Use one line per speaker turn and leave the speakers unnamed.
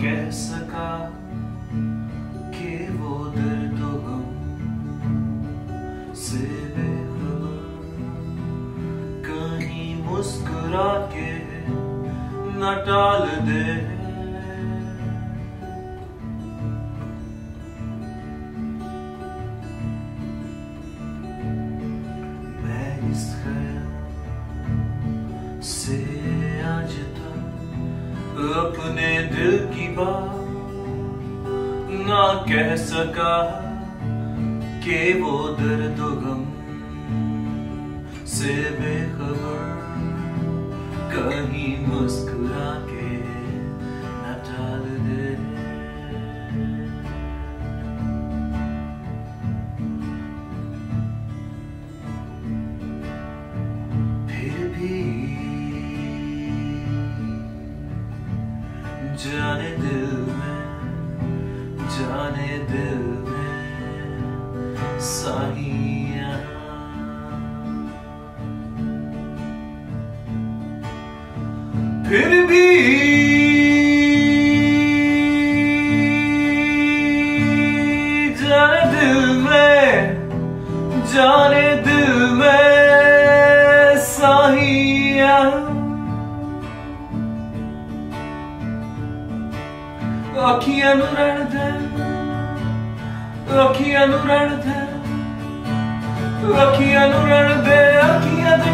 कह सका कि वो दर्द गम से बेखबर कहीं मुस्कुरा के न टाल दे। मैं इस से अपने दिल की बात ना कह सका के वो दर्द गम से बेखबर कहीं मुस्कुरा जाने दिल में, जाने दिल में साहिया फिर भी जाने दिल में, जाने दिल में साहिया अखियाँ नु रड़ दे अखियाँ नु रड़ दे अखियाँ नु रड़ दे अखियाँ दे